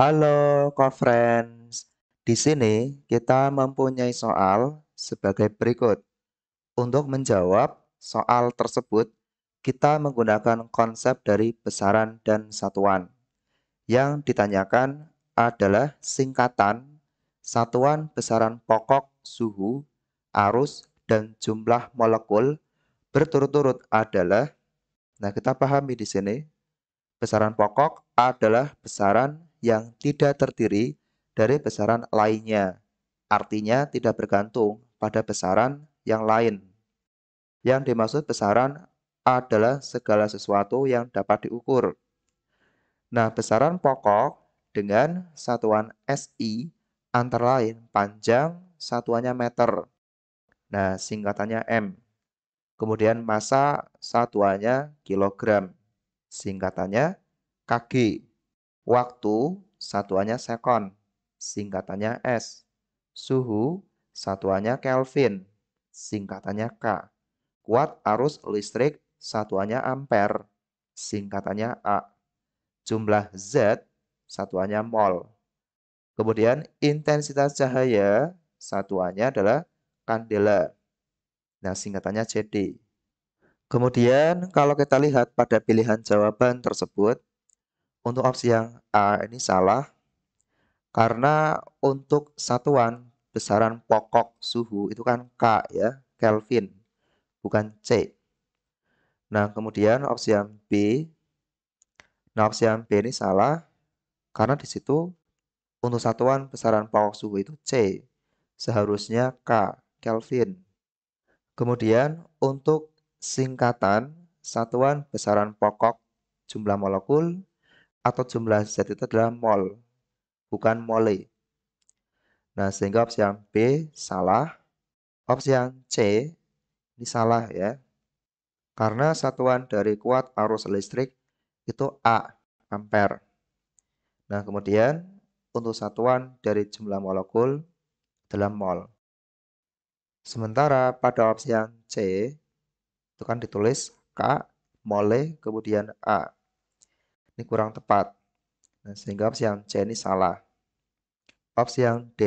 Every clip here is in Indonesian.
Halo, co-friends. Di sini kita mempunyai soal sebagai berikut. Untuk menjawab soal tersebut, kita menggunakan konsep dari besaran dan satuan. Yang ditanyakan adalah singkatan satuan besaran pokok suhu, arus, dan jumlah molekul berturut-turut adalah Nah, kita pahami di sini besaran pokok adalah besaran yang tidak terdiri dari besaran lainnya. Artinya tidak bergantung pada besaran yang lain. Yang dimaksud besaran adalah segala sesuatu yang dapat diukur. Nah, besaran pokok dengan satuan SI antara lain panjang satuannya meter. Nah, singkatannya M. Kemudian massa satuannya kilogram. Singkatannya kg. Waktu satuannya sekon, singkatannya S. Suhu satuannya Kelvin, singkatannya K. Kuat arus listrik satuannya ampere, singkatannya A. Jumlah Z satuannya mol. Kemudian intensitas cahaya satuannya adalah kandela. Nah, singkatannya CD. Kemudian kalau kita lihat pada pilihan jawaban tersebut, untuk opsi yang A ini salah, karena untuk satuan besaran pokok suhu itu kan K ya, Kelvin, bukan C. Nah, kemudian opsi yang B, nah opsi yang B ini salah, karena di situ untuk satuan besaran pokok suhu itu C, seharusnya K, Kelvin. Kemudian untuk singkatan satuan besaran pokok jumlah molekul atau jumlah zat itu adalah mol, bukan mole. Nah, sehingga opsi yang B salah. Opsi yang C ini salah ya. Karena satuan dari kuat arus listrik itu A, ampere. Nah, kemudian untuk satuan dari jumlah molekul dalam mol. Sementara pada opsi yang C itu kan ditulis K, mole, kemudian A. Ini kurang tepat. Nah, sehingga opsi yang C ini salah. Opsi yang D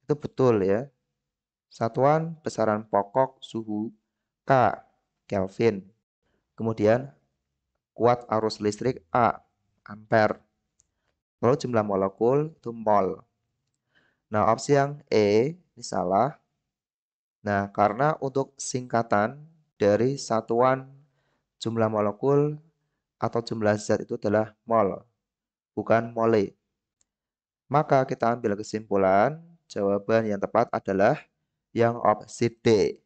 itu betul ya. Satuan besaran pokok suhu K, Kelvin. Kemudian kuat arus listrik A, ampere. Lalu jumlah molekul itu mol. Nah, opsi yang E ini salah. Nah, karena untuk singkatan dari satuan jumlah molekul atau jumlah zat itu adalah mol, bukan mole. Maka kita ambil kesimpulan, jawaban yang tepat adalah yang opsi D.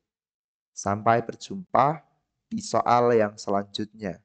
Sampai berjumpa di soal yang selanjutnya.